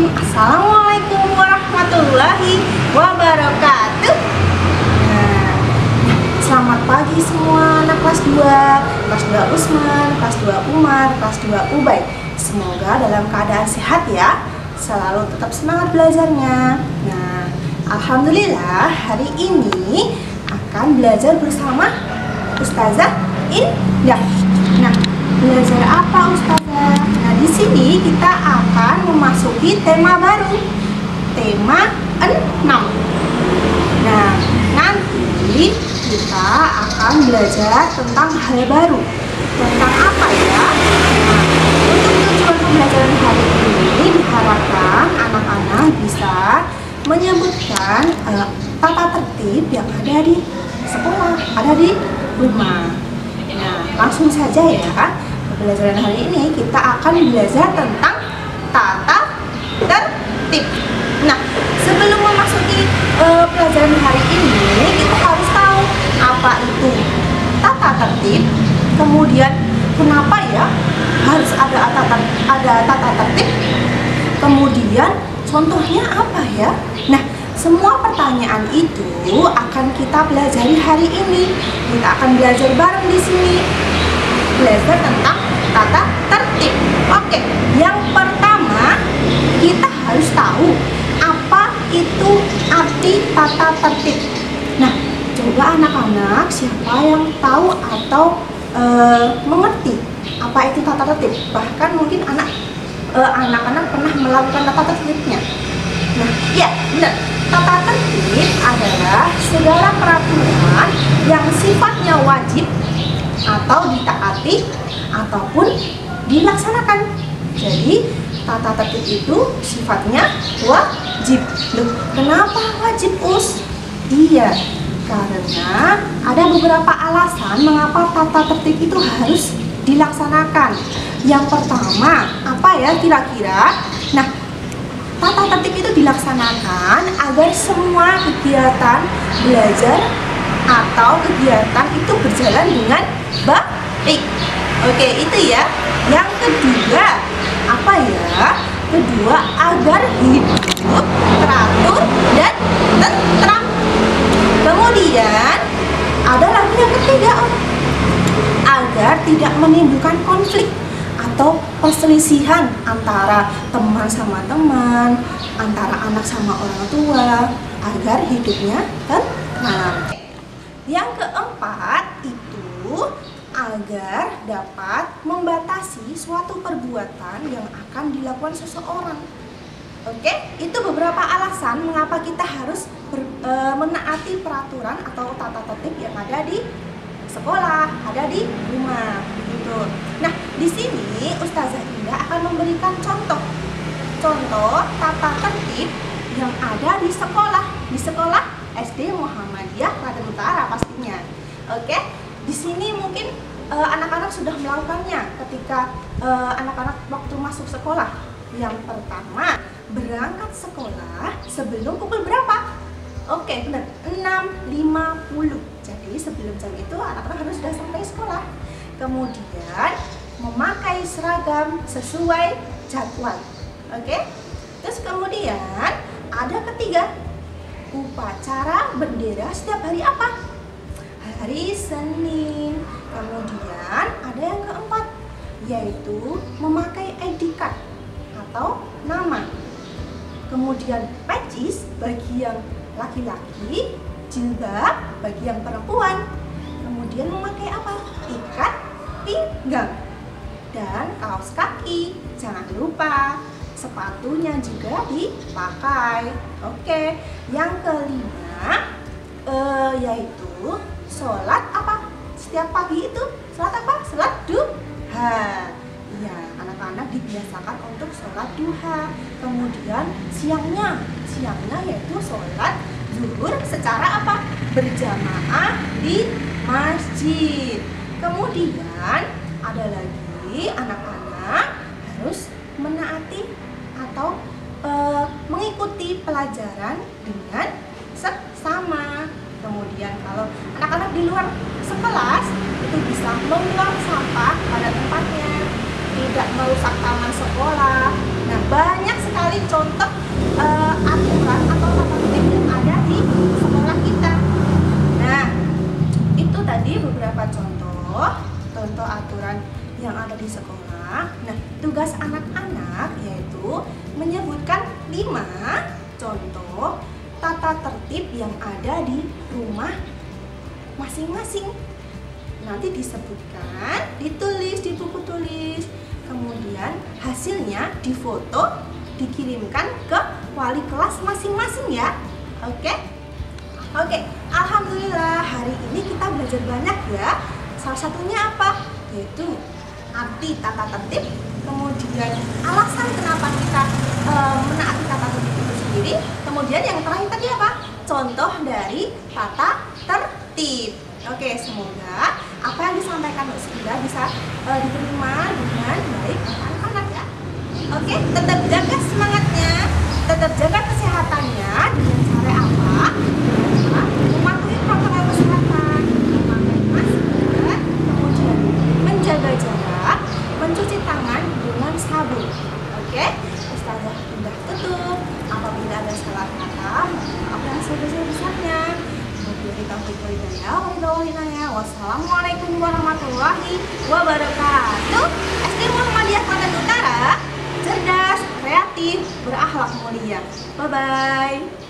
Assalamualaikum warahmatullahi wabarakatuh. Nah, Selamat pagi semua. Anak kelas 2 Kelas 2 Usman, kelas 2 Umar, kelas 2 Ubay Semoga dalam keadaan sehat ya Selalu tetap semangat belajarnya Nah, Alhamdulillah hari ini akan belajar bersama Ustazah Indah Nah, belajar apa Ustazah? Nah, di sini kita akan memasuki tema baru. Tema 6. Nah, nanti kita akan belajar tentang hal baru. Tentang apa ya? Pembelajaran hari ini diharapkan anak-anak bisa menyebutkan uh, tata tertib yang ada di sekolah, ada di rumah. Nah, langsung saja ya pembelajaran hari ini kita akan belajar tentang tata tertib. Nah, sebelum memasuki uh, pelajaran hari ini, kita harus tahu apa itu tata tertib. Kemudian, kenapa ya harus ada tata ada tata tertib? Kemudian, contohnya apa ya? Nah, semua pertanyaan itu akan kita pelajari hari ini. Kita akan belajar bareng di sini. Belajar tentang tata tertib. Oke, yang pertama kita harus tahu apa itu arti tata tertib. Nah, coba anak-anak siapa yang tahu atau e, mengerti apa itu tata tertib? Bahkan mungkin anak anak-anak pernah melakukan tata tertibnya. Nah, ya benar. Tata tertib adalah segala peraturan yang sifatnya wajib atau ditaati ataupun dilaksanakan. Jadi tata tertib itu sifatnya wajib. Loh, kenapa wajib us? Iya, karena ada beberapa alasan mengapa tata tertib itu harus dilaksanakan. Yang pertama, apa ya kira-kira? Nah, tata tertib itu dilaksanakan agar semua kegiatan belajar atau kegiatan itu berjalan dengan baik. Oke, itu ya. Yang kedua, apa ya? Kedua, agar hidup teratur dan tentram. Kemudian, ada lagi yang ketiga, Om. Tidak menimbulkan konflik atau perselisihan antara teman sama teman, antara anak sama orang tua, agar hidupnya tentram. Yang keempat itu agar dapat membatasi suatu perbuatan yang akan dilakukan seseorang. Oke, itu beberapa alasan mengapa kita harus ber, e, menaati peraturan atau tata tertib yang ada di sekolah, ada di rumah, gitu. Nah, di sini Ustazah Indah akan memberikan contoh, contoh tata tertib yang ada di sekolah, di sekolah SD Muhammadiyah Klaten Utara pastinya. Oke, di sini mungkin anak-anak uh, sudah melakukannya ketika anak-anak uh, waktu masuk sekolah. Yang pertama, berangkat sekolah sebelum pukul berapa? Oke, benar. 6.50. Jadi sebelum jam itu anak-anak harus sudah sampai sekolah. Kemudian memakai seragam sesuai jadwal. Oke? Terus kemudian ada ketiga, upacara bendera setiap hari apa? Hari Senin. Kemudian ada yang keempat, yaitu memakai ID card atau nama. Kemudian patches bagi yang laki-laki, jilbab bagi yang perempuan. Kemudian memakai apa? Ikat pinggang dan kaos kaki. Jangan lupa sepatunya juga dipakai. Oke, yang kelima uh, yaitu sholat apa? Setiap pagi itu sholat apa? Sholat duha. Iya, anak-anak dibiasakan untuk sholat duha. Kemudian siangnya, siangnya yaitu sholat zuhur secara apa? Berjamaah di masjid. Kemudian ada lagi anak-anak harus menaati atau uh, mengikuti pelajaran dengan seksama. Kemudian kalau anak-anak di luar sekelas itu bisa membuang sampah pada tempatnya, tidak merusak taman sekolah. Nah, banyak sekali contoh contoh aturan yang ada di sekolah. Nah, tugas anak-anak yaitu menyebutkan lima contoh tata tertib yang ada di rumah masing-masing. Nanti disebutkan, ditulis di buku tulis. Kemudian hasilnya difoto, dikirimkan ke wali kelas masing-masing ya. Oke? Oke, alhamdulillah hari ini kita belajar banyak ya. Salah satunya apa? Yaitu arti tata tertib, kemudian alasan kenapa kita e, menaati tata tertib itu sendiri, kemudian yang terakhir tadi apa? Contoh dari tata tertib. Oke, semoga apa yang disampaikan Mbak Sida bisa e, diterima dengan baik oleh anak-anak ya. Oke, tetap jaga semangatnya, tetap jaga kesehatannya dengan cara apa? Dengan cara mematuhi protokol kesehatan, memakai masker, kemudian menjaga jarak, mencuci tangan dengan sabun. Oke, Ustazah sudah tutup. Apabila ada salah kata, maaf yang sebesar-besarnya. Wassalamualaikum warahmatullahi wabarakatuh. SD Muhammadiyah Klaten Utara cerdas, kreatif, berakhlak mulia. Bye bye.